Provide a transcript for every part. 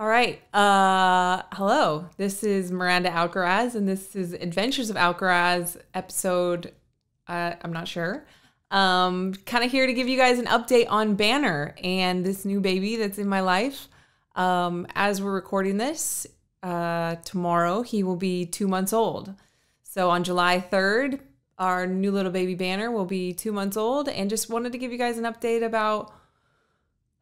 All right. Uh, hello. This is Miranda Alcaraz, and this is Adventures of Alcaraz episode. Uh, I'm not sure. Um, kind of here to give you guys an update on Banner and this new baby that's in my life. Um, as we're recording this, uh, tomorrow he will be two months old. So on July 3rd, our new little baby Banner will be two months old, and just wanted to give you guys an update about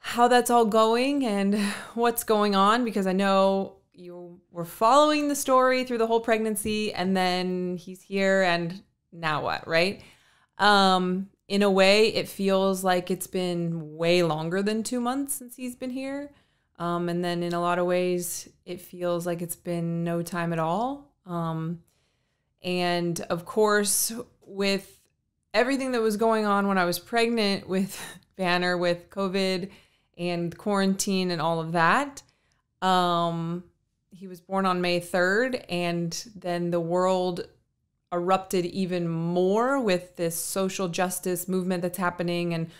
how that's all going and what's going on because I know you were following the story through the whole pregnancy and then he's here and now what, right? Um in a way it feels like it's been way longer than 2 months since he's been here. Um and then in a lot of ways it feels like it's been no time at all. Um and of course with everything that was going on when I was pregnant with Banner with COVID and quarantine and all of that. Um, he was born on May 3rd, and then the world erupted even more with this social justice movement that's happening and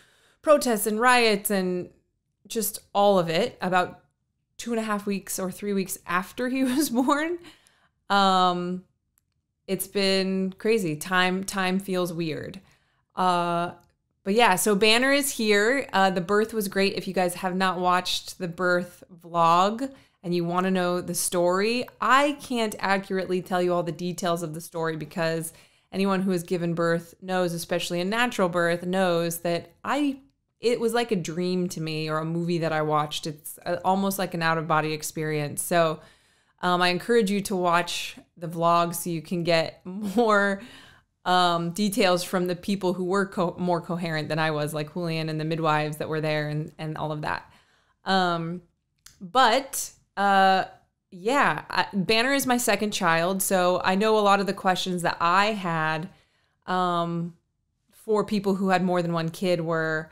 protests and riots and just all of it about two and a half weeks or three weeks after he was born. Um, it's been crazy. Time time feels weird. Uh, but yeah, so Banner is here. Uh, the birth was great. If you guys have not watched the birth vlog and you want to know the story, I can't accurately tell you all the details of the story because anyone who has given birth knows, especially a natural birth, knows that I it was like a dream to me or a movie that I watched. It's uh, almost like an out of body experience. So um, I encourage you to watch the vlog so you can get more um, details from the people who were co- more coherent than I was, like Julian and the midwives that were there and, and all of that. Um, but uh, yeah, I, Banner is my second child. So I know a lot of the questions that I had um, for people who had more than one kid were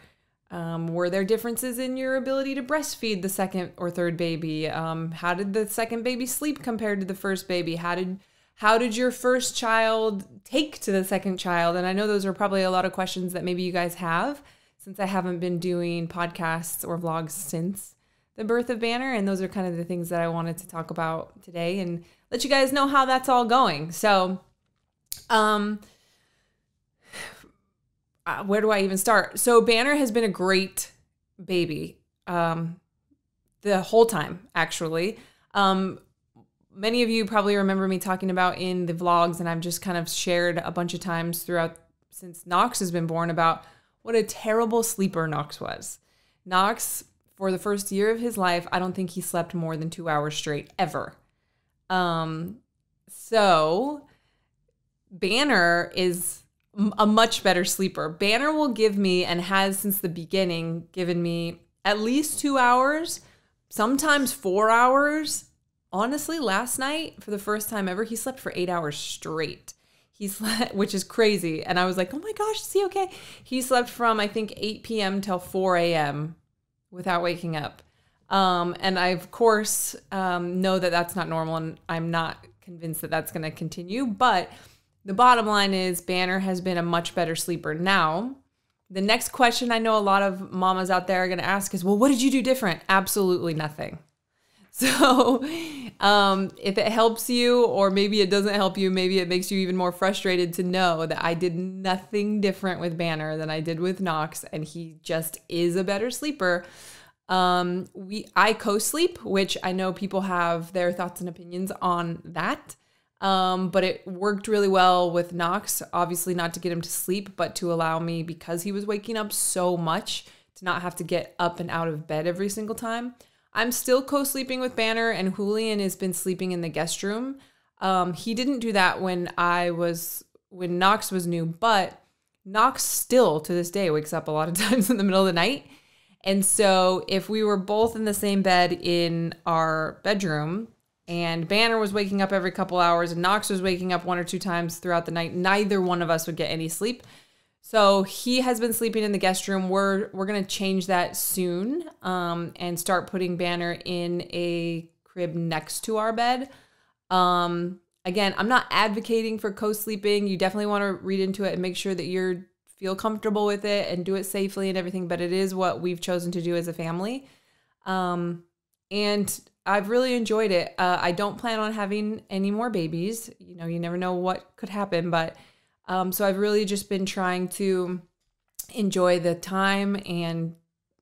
um, were there differences in your ability to breastfeed the second or third baby? Um, how did the second baby sleep compared to the first baby? How did how did your first child take to the second child? And I know those are probably a lot of questions that maybe you guys have since I haven't been doing podcasts or vlogs since the birth of Banner. And those are kind of the things that I wanted to talk about today and let you guys know how that's all going. So, um, uh, where do I even start? So, Banner has been a great baby um, the whole time, actually. Um, many of you probably remember me talking about in the vlogs, and I've just kind of shared a bunch of times throughout since Knox has been born about what a terrible sleeper Knox was. Knox, for the first year of his life, I don't think he slept more than two hours straight ever. Um, so Banner is a much better sleeper. Banner will give me and has since the beginning given me at least two hours, sometimes four hours honestly, last night, for the first time ever, he slept for eight hours straight. He slept, which is crazy. And I was like, oh my gosh, is he okay? He slept from, I think, 8 p.m. till 4 a.m. without waking up. Um, and I, of course, um, know that that's not normal. And I'm not convinced that that's going to continue. But the bottom line is, Banner has been a much better sleeper. Now, the next question I know a lot of mamas out there are going to ask is, well, what did you do different? Absolutely nothing. So, um, if it helps you, or maybe it doesn't help you, maybe it makes you even more frustrated to know that I did nothing different with Banner than I did with Knox, and he just is a better sleeper. Um, we I co-sleep, which I know people have their thoughts and opinions on that. Um, but it worked really well with Knox. Obviously, not to get him to sleep, but to allow me because he was waking up so much to not have to get up and out of bed every single time. I'm still co sleeping with Banner, and Julian has been sleeping in the guest room. Um, he didn't do that when I was, when Knox was new, but Knox still to this day wakes up a lot of times in the middle of the night. And so if we were both in the same bed in our bedroom, and Banner was waking up every couple hours, and Knox was waking up one or two times throughout the night, neither one of us would get any sleep. So he has been sleeping in the guest room. We're we're gonna change that soon um, and start putting Banner in a crib next to our bed. Um, again, I'm not advocating for co-sleeping. You definitely want to read into it and make sure that you're feel comfortable with it and do it safely and everything. But it is what we've chosen to do as a family. Um, and I've really enjoyed it. Uh, I don't plan on having any more babies. You know, you never know what could happen, but um, so I've really just been trying to enjoy the time and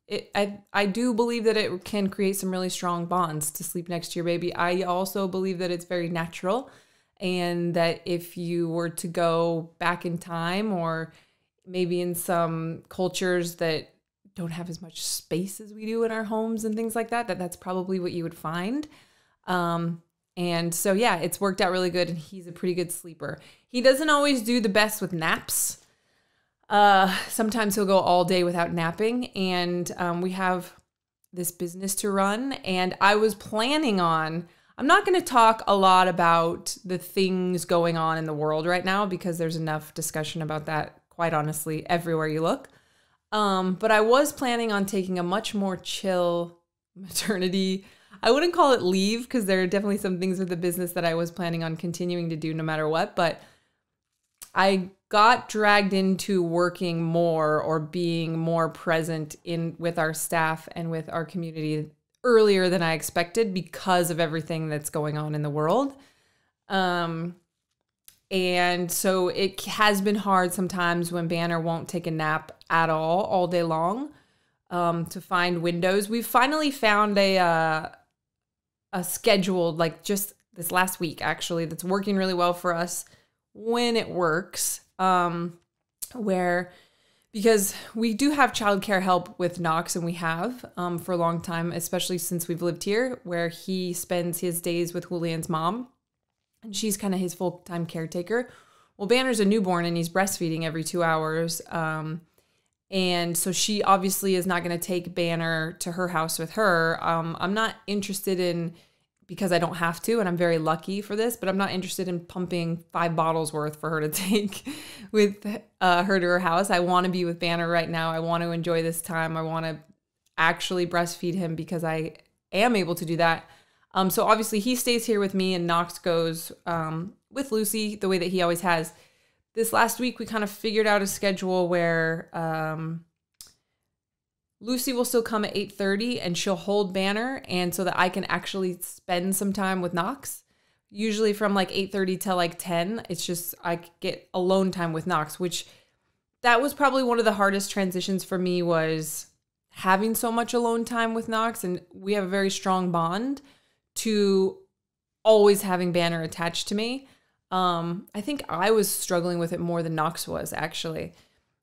it, I I do believe that it can create some really strong bonds to sleep next to your baby. I also believe that it's very natural and that if you were to go back in time or maybe in some cultures that don't have as much space as we do in our homes and things like that that that's probably what you would find um, and so yeah it's worked out really good and he's a pretty good sleeper he doesn't always do the best with naps uh, sometimes he'll go all day without napping and um, we have this business to run and i was planning on i'm not going to talk a lot about the things going on in the world right now because there's enough discussion about that quite honestly everywhere you look um, but I was planning on taking a much more chill maternity. I wouldn't call it leave because there are definitely some things with the business that I was planning on continuing to do no matter what. But I got dragged into working more or being more present in with our staff and with our community earlier than I expected because of everything that's going on in the world. Um, and so it has been hard sometimes when Banner won't take a nap at all all day long um, to find windows. We've finally found a uh, a scheduled like just this last week actually that's working really well for us when it works. Um, where because we do have childcare help with Knox and we have um, for a long time, especially since we've lived here, where he spends his days with Julian's mom and she's kind of his full time caretaker. Well, Banner's a newborn and he's breastfeeding every two hours. Um, and so she obviously is not going to take Banner to her house with her. Um, I'm not interested in, because I don't have to, and I'm very lucky for this, but I'm not interested in pumping five bottles worth for her to take with uh, her to her house. I want to be with Banner right now. I want to enjoy this time. I want to actually breastfeed him because I am able to do that um, so obviously he stays here with me and Knox goes um, with Lucy the way that he always has. This last week we kind of figured out a schedule where um, Lucy will still come at 8:30 and she'll hold banner and so that I can actually spend some time with Knox. Usually from like 8:30 till like 10, it's just I get alone time with Knox, which that was probably one of the hardest transitions for me was having so much alone time with Knox and we have a very strong bond to always having Banner attached to me. Um, I think I was struggling with it more than Knox was actually.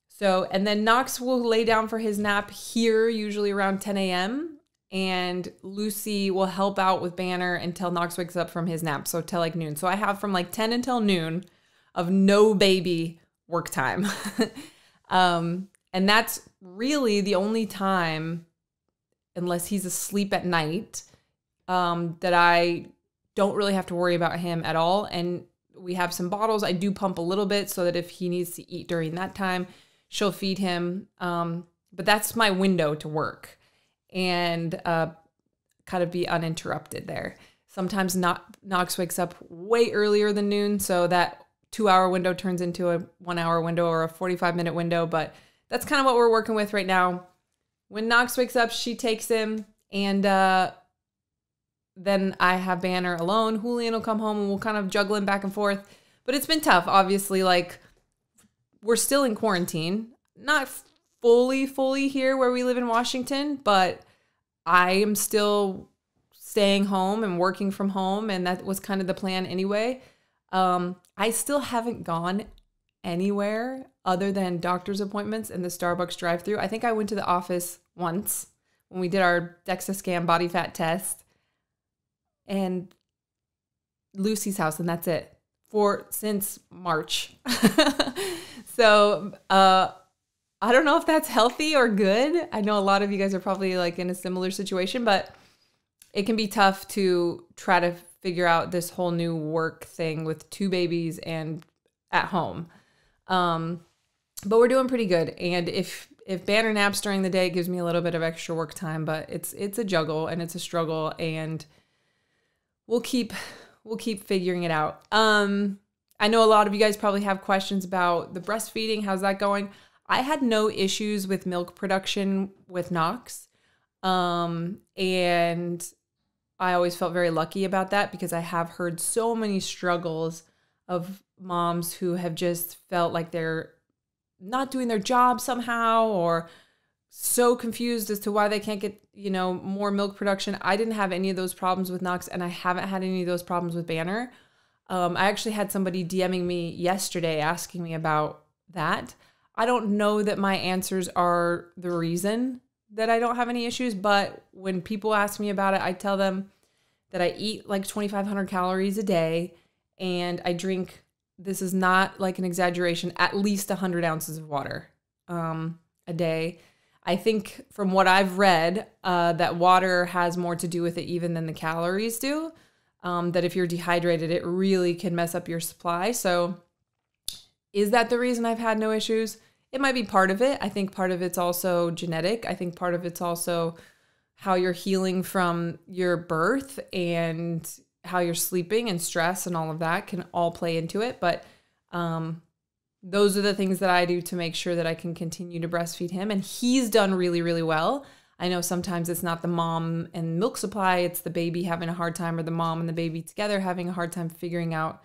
So, and then Knox will lay down for his nap here, usually around 10 a.m. And Lucy will help out with Banner until Knox wakes up from his nap. So, till like noon. So, I have from like 10 until noon of no baby work time. um, and that's really the only time, unless he's asleep at night, um, that I don't really have to worry about him at all. And we have some bottles. I do pump a little bit so that if he needs to eat during that time, she'll feed him. Um, but that's my window to work and uh, kind of be uninterrupted there. Sometimes not, Knox wakes up way earlier than noon, so that two hour window turns into a one hour window or a 45 minute window. But that's kind of what we're working with right now. When Knox wakes up, she takes him and uh, then I have Banner alone. Julian will come home and we'll kind of juggle him back and forth. But it's been tough, obviously. Like, we're still in quarantine. Not fully, fully here where we live in Washington, but I am still staying home and working from home. And that was kind of the plan anyway. Um, I still haven't gone anywhere other than doctor's appointments and the Starbucks drive through. I think I went to the office once when we did our DEXA scan body fat test and Lucy's house, and that's it for since March. so uh, I don't know if that's healthy or good. I know a lot of you guys are probably like in a similar situation, but it can be tough to try to figure out this whole new work thing with two babies and at home. Um, but we're doing pretty good. And if if Banner naps during the day, it gives me a little bit of extra work time, but it's it's a juggle and it's a struggle and we'll keep we'll keep figuring it out. Um, I know a lot of you guys probably have questions about the breastfeeding. How's that going? I had no issues with milk production with Knox. Um, and I always felt very lucky about that because I have heard so many struggles of moms who have just felt like they're not doing their job somehow or so confused as to why they can't get, you know, more milk production. I didn't have any of those problems with Knox and I haven't had any of those problems with Banner. Um, I actually had somebody DMing me yesterday asking me about that. I don't know that my answers are the reason that I don't have any issues, but when people ask me about it, I tell them that I eat like 2,500 calories a day and I drink, this is not like an exaggeration, at least 100 ounces of water um, a day. I think from what I've read, uh, that water has more to do with it even than the calories do. Um, that if you're dehydrated, it really can mess up your supply. So, is that the reason I've had no issues? It might be part of it. I think part of it's also genetic. I think part of it's also how you're healing from your birth and how you're sleeping and stress and all of that can all play into it. But um, those are the things that I do to make sure that I can continue to breastfeed him. And he's done really, really well. I know sometimes it's not the mom and milk supply, it's the baby having a hard time, or the mom and the baby together having a hard time figuring out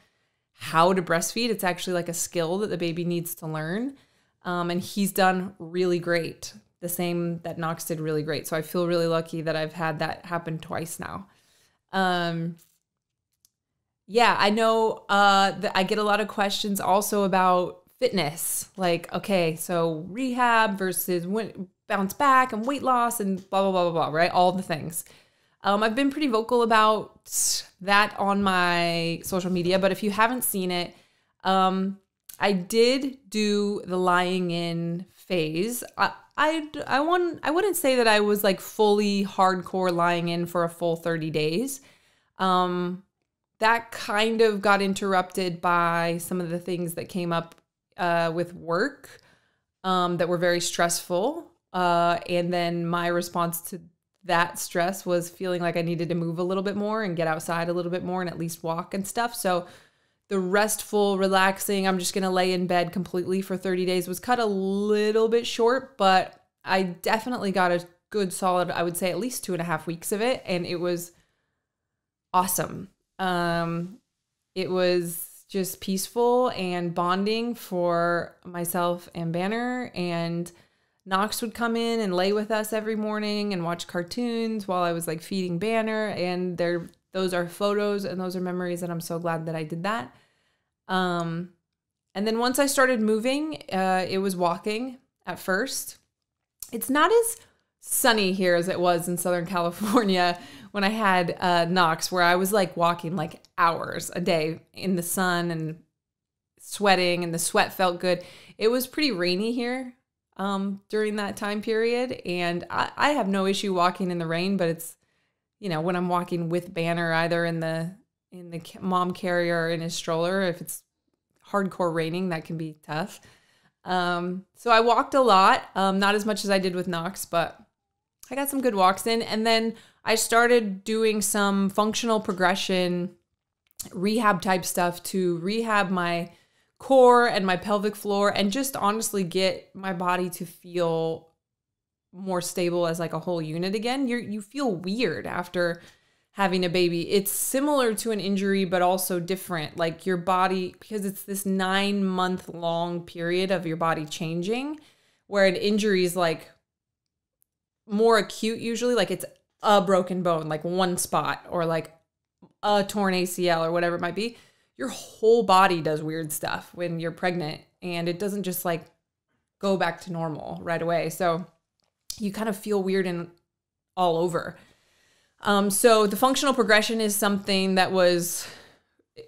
how to breastfeed. It's actually like a skill that the baby needs to learn. Um, and he's done really great. The same that Knox did really great. So I feel really lucky that I've had that happen twice now. Um, yeah, I know uh, that I get a lot of questions also about fitness. Like, okay, so rehab versus bounce back and weight loss and blah, blah, blah, blah, blah, right? All the things. Um, I've been pretty vocal about that on my social media, but if you haven't seen it, um, I did do the lying in phase. I, I, I, wouldn't, I wouldn't say that I was like fully hardcore lying in for a full 30 days. Um, that kind of got interrupted by some of the things that came up uh, with work um, that were very stressful. Uh, and then my response to that stress was feeling like I needed to move a little bit more and get outside a little bit more and at least walk and stuff. So the restful, relaxing, I'm just going to lay in bed completely for 30 days was cut a little bit short, but I definitely got a good solid, I would say at least two and a half weeks of it. And it was awesome. Um, it was just peaceful and bonding for myself and Banner. And Knox would come in and lay with us every morning and watch cartoons while I was like feeding Banner. And there, those are photos and those are memories. And I'm so glad that I did that. Um, and then once I started moving, uh, it was walking at first. It's not as sunny here as it was in Southern California when I had uh, Knox, where I was like walking like hours a day in the sun and sweating, and the sweat felt good. It was pretty rainy here um, during that time period, and I, I have no issue walking in the rain, but it's you know when I'm walking with Banner either in the in the mom carrier or in his stroller, if it's hardcore raining, that can be tough. Um, so I walked a lot, um, not as much as I did with Knox, but I got some good walks in. And then I started doing some functional progression rehab type stuff to rehab my core and my pelvic floor and just honestly get my body to feel more stable as like a whole unit again. You you feel weird after having a baby. It's similar to an injury but also different. Like your body because it's this 9 month long period of your body changing where an injury is like more acute usually like it's a broken bone like one spot or like a torn ACL or whatever it might be your whole body does weird stuff when you're pregnant and it doesn't just like go back to normal right away so you kind of feel weird and all over um, so the functional progression is something that was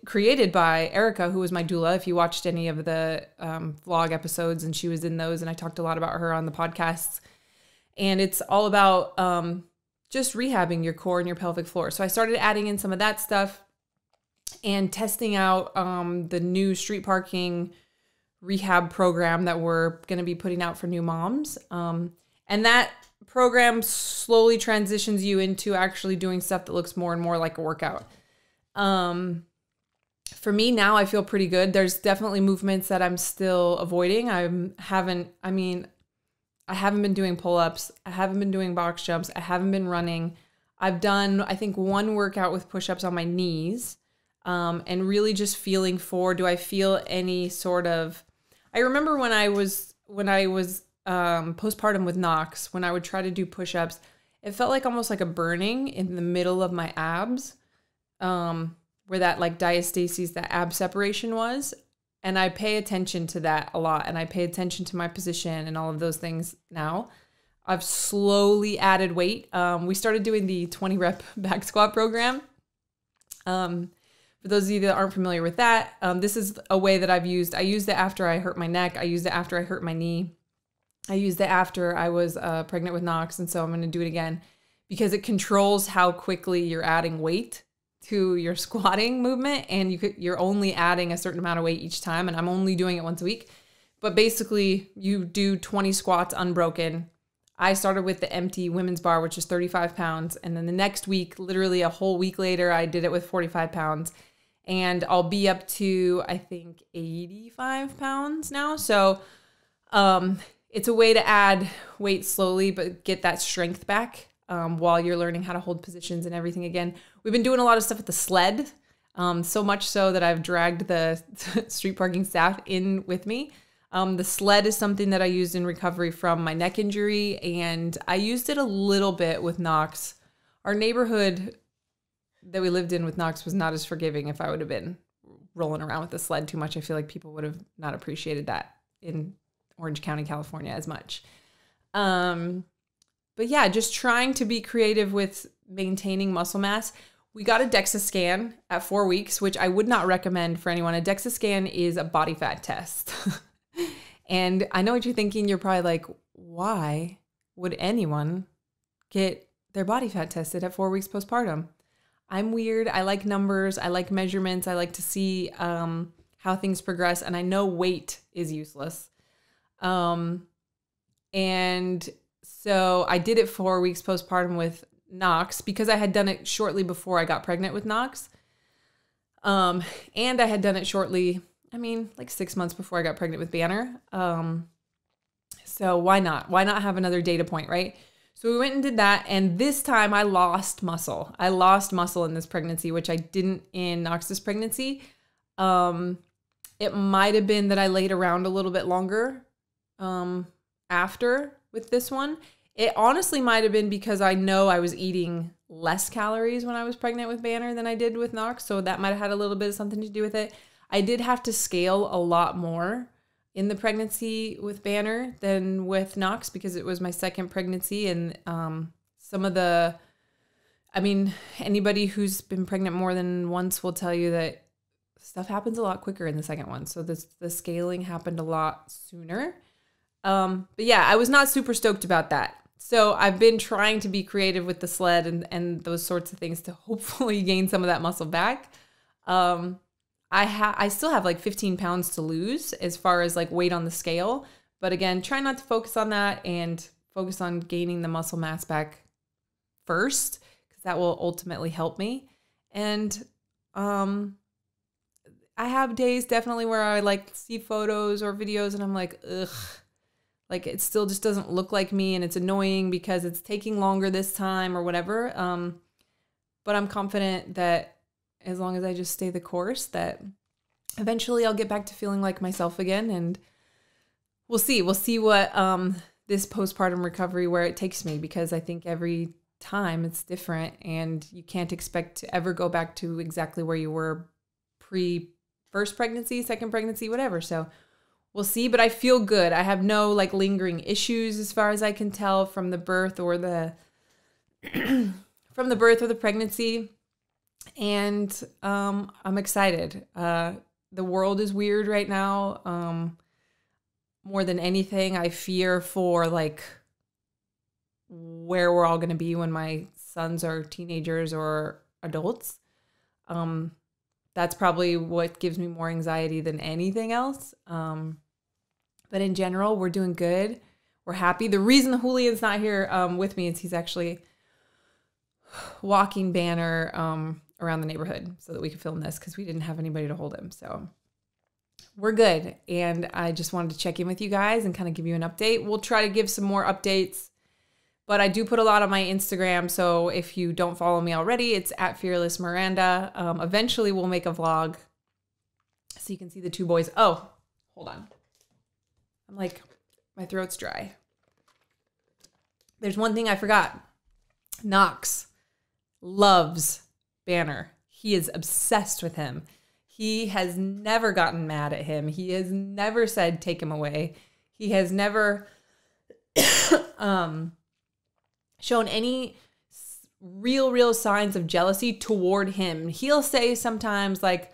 created by Erica, who was my doula. If you watched any of the um, vlog episodes, and she was in those, and I talked a lot about her on the podcasts and it's all about um, just rehabbing your core and your pelvic floor. So I started adding in some of that stuff and testing out um, the new street parking rehab program that we're going to be putting out for new moms. Um, and that program slowly transitions you into actually doing stuff that looks more and more like a workout. Um, for me now, I feel pretty good. There's definitely movements that I'm still avoiding. I haven't, I mean, I haven't been doing pull ups. I haven't been doing box jumps. I haven't been running. I've done, I think, one workout with push ups on my knees um, and really just feeling for do I feel any sort of. I remember when I was when I was um, postpartum with Knox, when I would try to do push ups, it felt like almost like a burning in the middle of my abs, um, where that like diastasis, that ab separation was. And I pay attention to that a lot, and I pay attention to my position and all of those things now. I've slowly added weight. Um, we started doing the 20 rep back squat program. Um, for those of you that aren't familiar with that, um, this is a way that I've used. I used it after I hurt my neck. I used it after I hurt my knee. I used it after I was uh, pregnant with Knox, and so I'm going to do it again because it controls how quickly you're adding weight to your squatting movement, and you could, you're only adding a certain amount of weight each time. And I'm only doing it once a week, but basically you do 20 squats unbroken I started with the empty women's bar, which is 35 pounds. And then the next week, literally a whole week later, I did it with 45 pounds. And I'll be up to, I think, 85 pounds now. So um, it's a way to add weight slowly, but get that strength back um, while you're learning how to hold positions and everything again. We've been doing a lot of stuff with the sled, um, so much so that I've dragged the street parking staff in with me. Um, the sled is something that I used in recovery from my neck injury, and I used it a little bit with Knox. Our neighborhood that we lived in with Knox was not as forgiving if I would have been rolling around with the sled too much. I feel like people would have not appreciated that in Orange County, California as much. Um, but yeah, just trying to be creative with maintaining muscle mass. We got a DEXA scan at four weeks, which I would not recommend for anyone. A DEXA scan is a body fat test. And I know what you're thinking. You're probably like, why would anyone get their body fat tested at four weeks postpartum? I'm weird. I like numbers. I like measurements. I like to see um, how things progress. And I know weight is useless. Um, and so I did it four weeks postpartum with Knox because I had done it shortly before I got pregnant with Knox. Um, and I had done it shortly I mean, like six months before I got pregnant with Banner. Um, so why not? Why not have another data point, right? So we went and did that, and this time I lost muscle. I lost muscle in this pregnancy, which I didn't in Knox's pregnancy. Um, it might have been that I laid around a little bit longer um, after with this one. It honestly might have been because I know I was eating less calories when I was pregnant with Banner than I did with Knox, so that might have had a little bit of something to do with it. I did have to scale a lot more in the pregnancy with Banner than with Knox because it was my second pregnancy and um, some of the I mean, anybody who's been pregnant more than once will tell you that stuff happens a lot quicker in the second one. So this the scaling happened a lot sooner. Um, but yeah, I was not super stoked about that. So I've been trying to be creative with the sled and, and those sorts of things to hopefully gain some of that muscle back. Um, I have I still have like 15 pounds to lose as far as like weight on the scale. But again, try not to focus on that and focus on gaining the muscle mass back first because that will ultimately help me. And um I have days definitely where I like see photos or videos and I'm like, ugh, like it still just doesn't look like me and it's annoying because it's taking longer this time or whatever. Um, but I'm confident that as long as I just stay the course, that eventually I'll get back to feeling like myself again. And we'll see. We'll see what um, this postpartum recovery where it takes me because I think every time it's different and you can't expect to ever go back to exactly where you were pre first pregnancy, second pregnancy, whatever. So we'll see, but I feel good. I have no like lingering issues as far as I can tell from the birth or the from the birth or the pregnancy and um, I'm excited. Uh, the world is weird right now. Um, more than anything, I fear for like where we're all going to be when my sons are teenagers or adults. Um, that's probably what gives me more anxiety than anything else. Um, but in general, we're doing good. We're happy. The reason Julian's not here um, with me is he's actually walking banner um, around the neighborhood so that we could film this because we didn't have anybody to hold him. So we're good. And I just wanted to check in with you guys and kind of give you an update. We'll try to give some more updates But I do put a lot on my Instagram. So if you don't follow me already, it's at Fearless Miranda. Um, eventually, we'll make a vlog so you can see the two boys. Oh, hold on. I'm like, my throat's dry. There's one thing I forgot. Knox loves Banner. He is obsessed with him. He has never gotten mad at him. He has never said take him away. He has never um, shown any real, real signs of jealousy toward him. He'll say sometimes, like,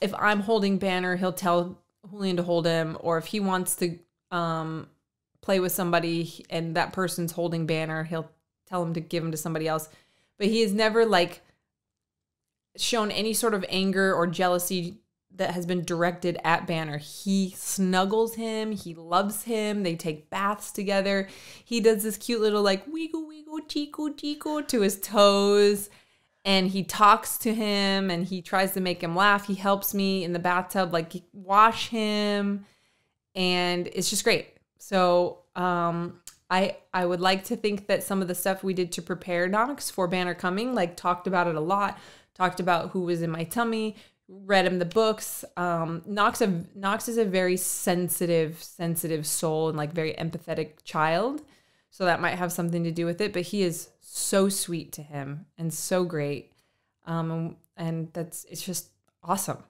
if I'm holding Banner, he'll tell Julian to hold him, or if he wants to um, play with somebody and that person's holding Banner, he'll tell him to give him to somebody else. But he has never like shown any sort of anger or jealousy that has been directed at Banner. He snuggles him, he loves him, they take baths together. He does this cute little like wiggle wiggle chico chico to his toes and he talks to him and he tries to make him laugh. He helps me in the bathtub like wash him and it's just great. So, um I I would like to think that some of the stuff we did to prepare Knox for Banner coming, like talked about it a lot, talked about who was in my tummy, read him the books. Um, Knox a, Knox is a very sensitive, sensitive soul and like very empathetic child, so that might have something to do with it. But he is so sweet to him and so great, um, and that's it's just awesome.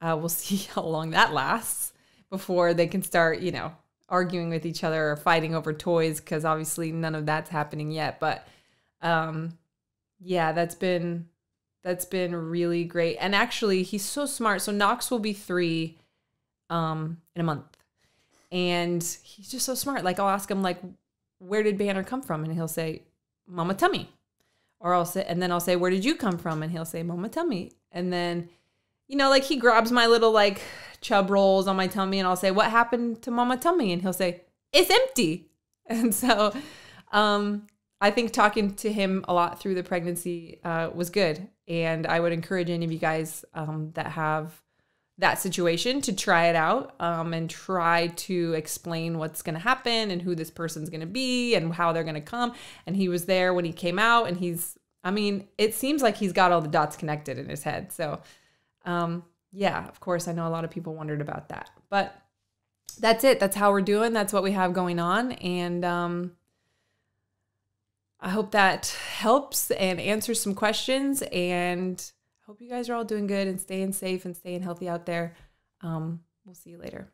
Uh, we'll see how long that lasts before they can start, you know, arguing with each other or fighting over toys because obviously none of that's happening yet. But um, yeah, that's been that's been really great. And actually, he's so smart. So Knox will be three um, in a month, and he's just so smart. Like I'll ask him like, "Where did Banner come from?" And he'll say, "Mama tummy," or I'll say, and then I'll say, "Where did you come from?" And he'll say, "Mama tummy," and then. You know, like he grabs my little like chub rolls on my tummy and I'll say, What happened to mama tummy? And he'll say, It's empty. And so um, I think talking to him a lot through the pregnancy uh, was good. And I would encourage any of you guys um, that have that situation to try it out um, and try to explain what's going to happen and who this person's going to be and how they're going to come. And he was there when he came out, and he's, I mean, it seems like he's got all the dots connected in his head. So, um, yeah, of course, I know a lot of people wondered about that. But that's it. That's how we're doing. That's what we have going on. And, um, I hope that helps and answers some questions. And hope you guys are all doing good and staying safe and staying healthy out there. Um, we'll see you later.